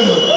Amen.